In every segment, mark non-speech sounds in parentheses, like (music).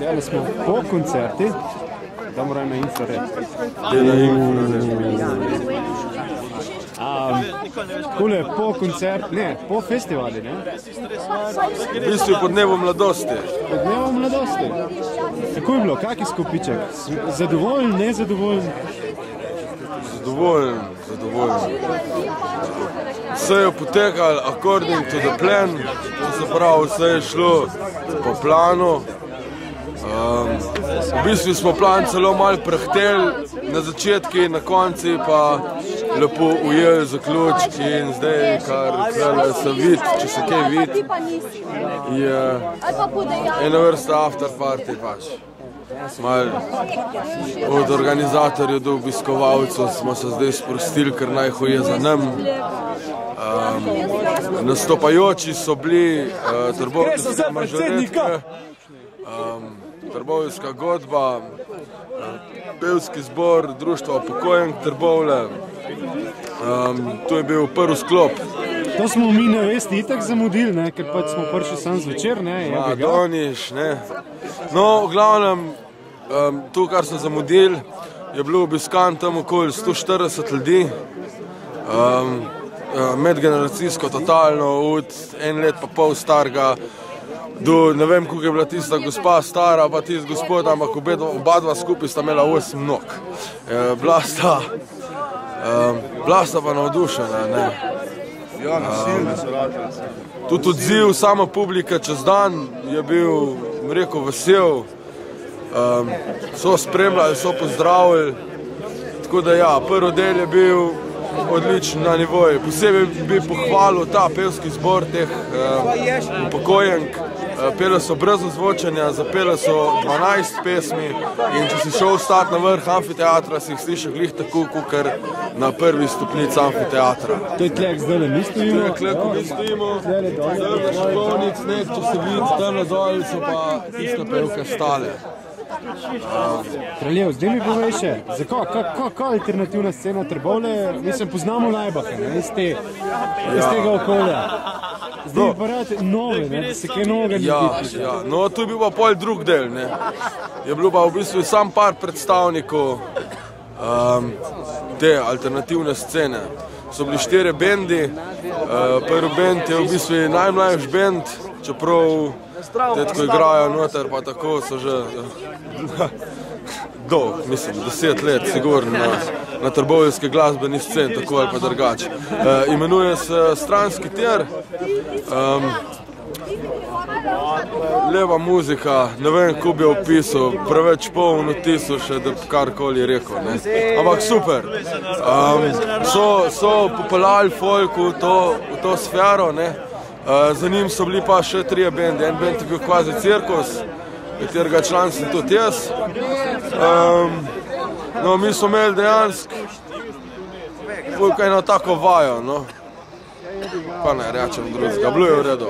Tele smo po koncerti, da moramo na infrared. Kule, po koncert, ne, po festivali, ne? V bistvu po dnevu mladosti. Po dnevu mladosti. Kako je bilo, kak je skupiček? Zadovoljen, nezadovoljen? Zadovoljen, zadovoljen. Vse je potekalo according to the plan, to se pravi, vse je šlo po planu. Um, v bistvu smo plan celo malo prehteli na začetku, na koncu pa lepo ujeli zaključek in zdaj, kar zdaj se vidi, če se kaj vidi, je ena vrsta after party pač. Mal od organizatorjev do obiskovalcev smo se zdaj sprostili, ker najhoje za nam. Um, nastopajoči so bili uh, trgovci mažoretka, um, Trbovska godba, pevski zbor, društvo upokojenk Trbovle. Um, to je bil prvi sklop. To smo mi na vesti itak zamudili, ne? ker pač smo prišli sam zvečer, ne? Ja, ga. Doniš, ne. No, v glavnem, um, to, kar so zamudili, je bilo obiskan tam okoli 140 ljudi. Um, medgeneracijsko, totalno, od en let pa pol starega do ne vem, koliko je bila tista gospa stara, pa tisti gospod, ampak obe, oba dva skupaj sta imela 8 nog. E, bila sta, um, bila sta pa navdušena. Ne. Tudi odziv, sama publika čez dan je bil, rekel, vesel. Um, so spremljali, so pozdravili. Tako da ja, prvi del je bil odličen na nivoju. Posebej bi pohvalil ta pevski zbor teh um, upokojenk. Uh, pele so brez ozvočenja, zapele so 12 pesmi in če si šel stati na vrh amfiteatra, si jih slišal glih tako, kot na prvi stopnici amfiteatra. To je tlek zdaj, mi stojimo. Tukaj, ko mi stojimo, zdaj na školnic, ne, če se vidi, tam na dol so pa tiste pevke stale. Kraljev, zdaj mi povej še, zakaj, kako alternativna scena Trbovle, mislim, poznamo Lajbaha, ne, iz, te, iz tega okolja. Zdaj pa rad nove, ne, se kaj novega Ja, naredi. ja. No, tu je bil pa pol drug del. Ne. Je bilo pa v bistvu sam par predstavnikov um, te alternativne scene. So bili štiri bendi, uh, prvi bend je v bistvu najmlajši bend, čeprav te, ko igrajo noter, pa tako so že dolg, mislim, deset let, sigurno na, na trbovljski glasbeni sceni, tako ali pa drugače. Uh, imenuje se Stranski tir. Um, Leva muzika, ne vem, kako bi opisal, preveč poln vtisov še, da bi karkoli rekel. Ne. Ampak super. Um, so, so popolali folk v to, v to sfero, ne. Uh, za njim so bili pa še trije bendi. En bend je bil kvazi cirkus, katerega član sem tudi jaz. Um, no, mi smo imeli dejansko eno tako vajo, no. Pa ne rečem drugega, bilo je v redu.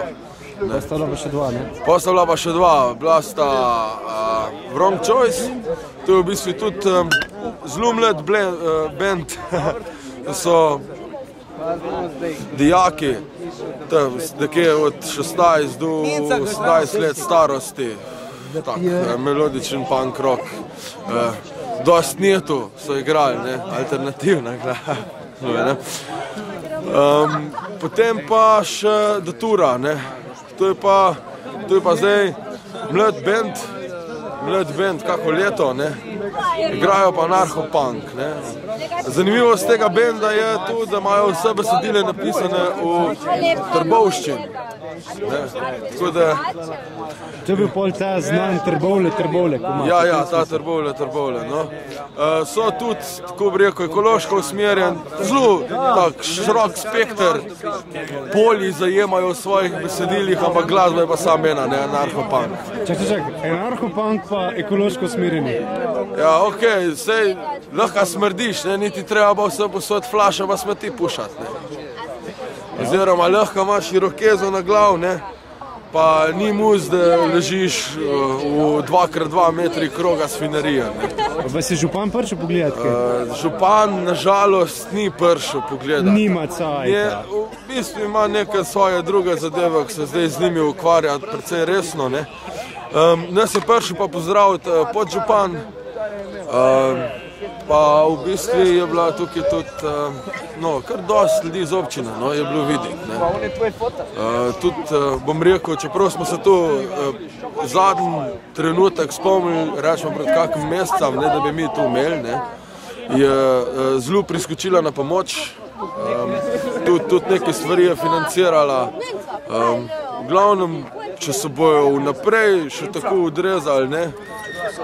Ostalo pa še dva, ne? Postala pa še dva, bila sta uh, Wrong Choice, to je v bistvu tudi um, ble- uh, band, to so dijaki, nekje od 16 do 18 let starosti, tak, uh, melodičen punk rock. Uh, dost njetu so igrali, ne, alternativna glasba. (laughs) Um, potem pa še Datura, ne. To je pa, to je pa zdaj mlad bend, mlad bend, kako leto, ne. Igrajo pa narkopunk, ne. Zanimivost tega benda je to, da imajo vse besedile napisane v trbovščini. Tako da, To je bil pol ta znan Trbovle, Trbovle, ja, ja, ta trbovle, trbovle, no. Uh, so tudi, tako bi rekel, ekološko usmerjen, zelo tak širok spekter polji zajemajo v svojih besedilih, ampak glasba je pa samo ena, ne anarhopunk. Čak, čak, čak, anarhopunk pa ekološko smerjeni. Ja, ok, sej lahko smrdiš, ne, niti treba bo vse posod flaša, pa smeti pušati, ne. Oziroma lahko imaš irokezo na glav, ne, pa ni muz, da ležiš uh, v 2x2 metri kroga svinarija, ne. Vas je župan prišel pogledat? Uh, župan nažalost ni prišel pogledati. Nima Je, cajta. v bistvu ima neke svoje druge zadeve, ki se zdaj z njimi ukvarja, precej resno. Ne? Um, ne se prši pa pozdraviti uh, podžupan. Um, pa v bistvu je bila tukaj tudi uh, no, kar dosti ljudi iz občine, no, je bilo videti. Uh, tudi uh, bom rekel, čeprav smo se tu uh, zadnji trenutek spomnili, rečemo pred kakim mesecem, ne, da bi mi tu imeli, ne, je uh, zelo priskočila na pomoč. Um, tudi, tudi neke stvari je financirala. Um, v glavnem, če se bojo vnaprej še tako odrezali, ne,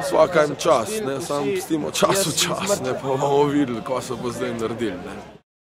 vsaka jim čas, ne, sam pustimo čas v čas, ne, pa bomo videli, kaj se bo zdaj naredili. Ne.